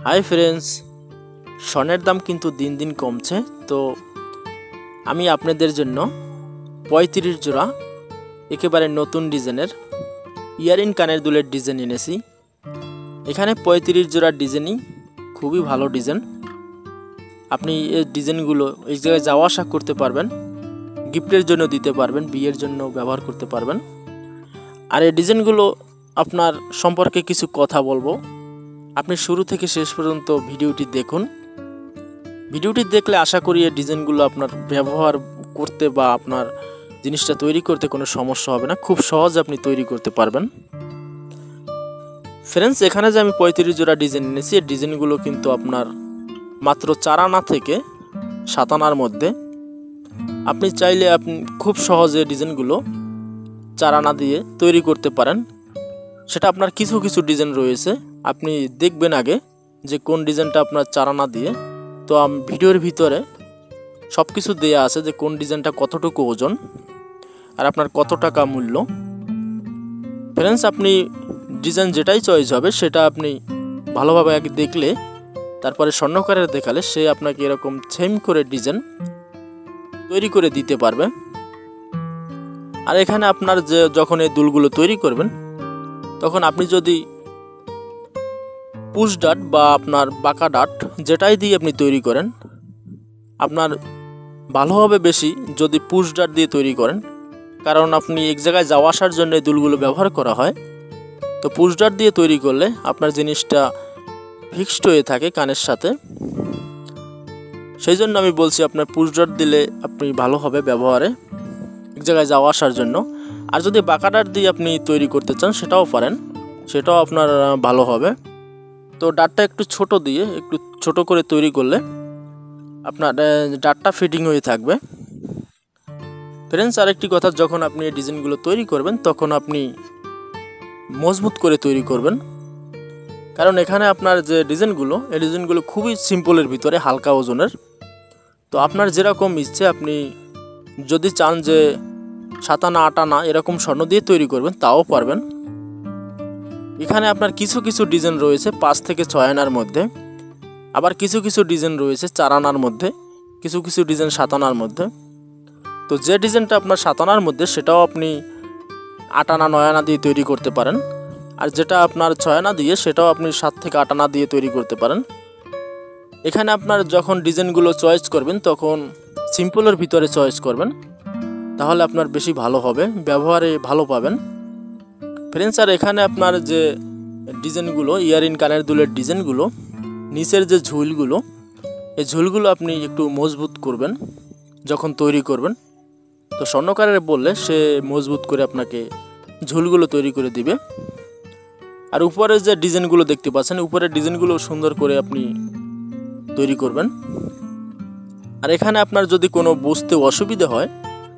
Hi friends, স্বর্ণের দাম কিন্তু দিন দিন কমছে, তো আমি আপনাদের জন্য পঁয়ত্রিশ জোড়া একেবারে নতুন ডিজাইনের ইয়ারিং কানের দুলের ডিজাইন এনেছি। এখানে পঁয়ত্রিশ জোড়ার ডিজাইনই খুবই ভালো ডিজাইন। আপনি এই ডিজাইনগুলো এই জায়গায় যাওয়া আসা করতে পারবেন, গিফটের জন্য দিতে পারবেন, বিয়ের জন্য ব্যবহার করতে পারবেন। আর এই ডিজাইনগুলো আপনার সম্পর্কে কিছু কথা বলব। আপনি শুরু থেকে শেষ পর্যন্ত ভিডিওটি দেখুন। ভিডিওটি দেখলে আশা করি এই ডিজাইনগুলো আপনার ব্যবহার করতে বা আপনার জিনিসটা তৈরি করতে কোনো সমস্যা হবে না। খুব সহজ আপনি তৈরি করতে পারবেন। ফ্রেন্ডস এখানে যে আমি পঁয়ত্রিশ জোড়া ডিজাইন এনেছি, এই ডিজাইনগুলো কিন্তু আপনার মাত্র চার আনা থেকে সাত আনার মধ্যে। আপনি চাইলে আপনি খুব সহজে ডিজাইনগুলো চার আনা দিয়ে তৈরি করতে পারেন। সেটা আপনার কিছু কিছু ডিজাইন রয়েছে। আপনি দেখবেন আগে যে কোন ডিজাইনটা আপনার চারানা দিয়ে। তো ভিডিওর ভিতরে সব কিছু দেওয়া আছে যে কোন ডিজাইনটা কতটুকু ওজন আর আপনার কত টাকা মূল্য। ফ্রেন্ডস আপনি ডিজাইন যেটাই চয়েস হবে, সেটা আপনি ভালোভাবে আগে দেখলে, তারপরে স্বর্ণকারের দেখালে সে আপনাকে এরকম সেম করে ডিজাইন তৈরি করে দিতে পারবে। আর এখানে আপনার যে, যখন এই দুলগুলো তৈরি করবেন তখন আপনি যদি পুশ ডাট বা আপনার বাঁকা ডাট যেটাই দিয়ে আপনি তৈরি করেন, আপনার ভালো হবে বেশি যদি পুশ ডাট দিয়ে তৈরি করেন। কারণ আপনি এক জায়গায় যাওয়া আসার জন্য দুলগুলো ব্যবহার করা হয়। তো পুশ ডাট দিয়ে তৈরি করলে আপনার জিনিসটা ফিক্সড হয়ে থাকে কানের সাথে। সেই জন্য আমি বলছি আপনার পুশ ডাট দিলে আপনি ভালো হবে ব্যবহারে। এক জায়গায় যাওয়া আসার জন্য। আর যদি বাঁকা ডাট দিয়ে আপনি তৈরি করতে চান, সেটাও পারেন। সেটাও আপনার ভালো হবে। তো ডাটটা একটু ছোট দিয়ে, একটু ছোট করে তৈরি করলে আপনার ডাটটা ফিটিং হয়ে থাকবে। ফ্রেন্ডস আরেকটি কথা, যখন আপনি এই ডিজাইনগুলো তৈরি করবেন, তখন আপনি মজবুত করে তৈরি করবেন। কারণ এখানে আপনার যে ডিজাইনগুলো, এই ডিজাইনগুলো খুবই সিম্পলের ভিতরে, হালকা ওজনের। তো আপনার যেরকম ইচ্ছে, আপনি যদি চান যে সাতানা, আটানা এরকম স্বর্ণ দিয়ে তৈরি করবেন, তাও পারবেন। এখানে আপনার কিছু কিছু ডিজাইন রয়েছে পাঁচ থেকে ছয় আনার মধ্যে। আবার কিছু কিছু ডিজাইন রয়েছে চার আনার মধ্যে, কিছু কিছু ডিজাইন সাত আনার মধ্যে। তো যে ডিজাইনটা আপনার সাত আনার মধ্যে, সেটাও আপনি আট আনা, নয় আনা দিয়ে তৈরি করতে পারেন। আর যেটা আপনার ছয় আনা দিয়ে, সেটাও আপনি সাত থেকে আট আনা দিয়ে তৈরি করতে পারেন। এখানে আপনার যখন ডিজাইনগুলো চয়েস করবেন, তখন সিম্পলের ভিতরে চয়েস করবেন। তাহলে আপনার বেশি ভালো হবে, ব্যবহারে ভালো পাবেন। ফ্রেন্ডস আর এখানে আপনার যে ডিজাইনগুলো ইয়ারিন কানের দুলের ডিজাইনগুলো, নিচের যে ঝুলগুলো, এই ঝুলগুলো আপনি একটু মজবুত করবেন, যখন তৈরি করবেন। তো স্বর্ণকারের বললে সে মজবুত করে আপনাকে ঝুলগুলো তৈরি করে দিবে। আর উপরে যে ডিজাইনগুলো দেখতে পাচ্ছেন, উপরের ডিজাইনগুলো সুন্দর করে আপনি তৈরি করবেন। আর এখানে আপনার যদি কোনো বুঝতে অসুবিধে হয়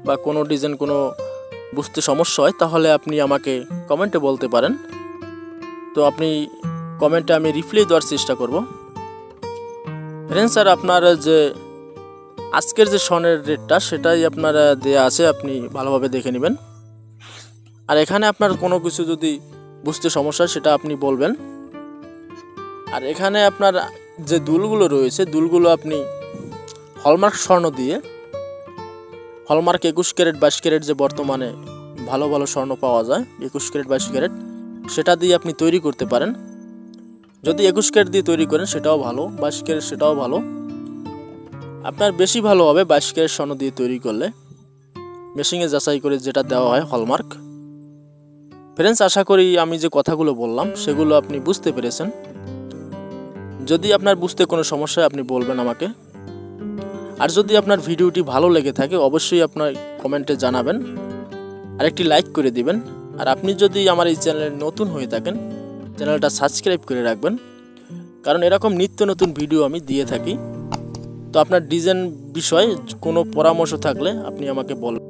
বা কোনো ডিজাইন, কোনো বুঝতে সমস্যা হয়, তাহলে আপনি আমাকে কমেন্টে বলতে পারেন। তো আপনি কমেন্টে আমি রিপ্লাই দেওয়ার চেষ্টা করব। ফ্রেন্ডস স্যার, আপনার যে আজকের যে সনের রেটটা, সেটাই আপনার দেয়া আছে, আপনি ভালোভাবে দেখে নেবেন। আর এখানে আপনার কোনো কিছু যদি বুঝতে সমস্যা হয়, সেটা আপনি বলবেন। আর এখানে আপনার যে দুলগুলো রয়েছে, দুলগুলো আপনি হলমার্ক স্বর্ণ দিয়ে হলমার্ক একুশ ক্যারেট, বাইশ ক্যারেট যে বর্তমানে ভালো ভালো স্বর্ণ পাওয়া যায়, একুশ ক্যারেট, বাইশ ক্যারেট, সেটা দিয়ে আপনি তৈরি করতে পারেন। যদি একুশ ক্যারেট দিয়ে তৈরি করেন, সেটাও ভালো, বাইশ ক্যারেট সেটাও ভালো। আপনার বেশি ভালো হবে বাইশ ক্যারেট স্বর্ণ দিয়ে তৈরি করলে। মেশিনে যাচাই করে যেটা দেওয়া হয়, হলমার্ক। ফ্রেন্ডস আশা করি আমি যে কথাগুলো বললাম, সেগুলো আপনি বুঝতে পেরেছেন। যদি আপনার বুঝতে কোনো সমস্যা আপনি বলবেন আমাকে। আর যদি আপনার ভিডিওটি ভালো লেগে থাকে, অবশ্যই আপনার কমেন্টে জানাবেন আর একটি লাইক করে দিবেন, আর আপনি যদি আমার এই চ্যানেলে নতুন হয়ে থাকেন, চ্যানেলটা সাবস্ক্রাইব করে রাখবেন, কারণ এরকম নিত্য নতুন ভিডিও আমি দিয়ে থাকি। তো আপনার ডিজাইন বিষয়ে কোনো পরামর্শ থাকলে আপনি আমাকে বলবেন।